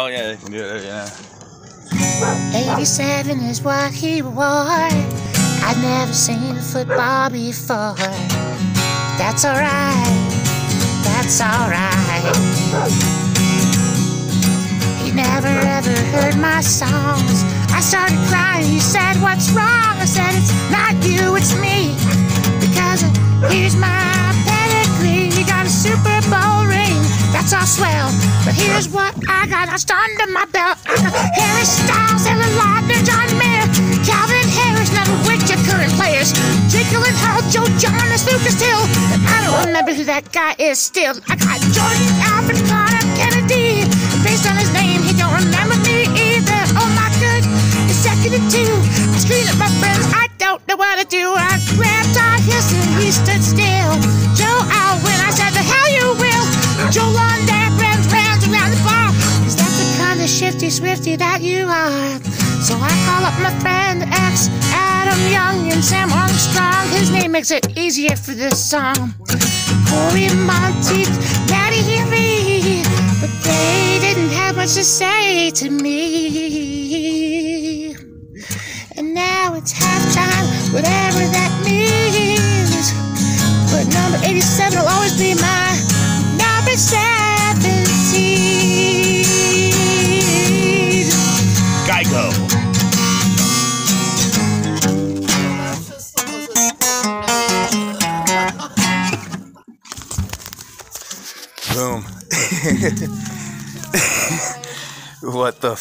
Oh yeah, they can do it. Yeah. 87 is what he wore. I'd never seen football before. That's alright. That's alright. He never ever heard my songs. I started crying. He said, What's wrong? I said, It's not you, it's me. Because here's my swell. But here's what I got. I under my belt. I got Harry Styles, Ella Lautner, John Mayer, Calvin Harris, none of which are current players. Jekyll and Hyde, Joe Jonas, Lucas Till. And I don't remember who that guy is still. I got Jordan, Alfred, Conor, Kennedy. Based on his name, he don't remember me either. Oh my good, executive two. I screamed at my friends, I don't know what to do. I grabbed shifty swifty that you are? So I call up my friend X, Adam Young, and Sam Armstrong. His name makes it easier for this song. Cory Monteith, Matty Healy, but they didn't have much to say to me. And now it's halftime, whatever that means. But number 87 will always be my Boom. what the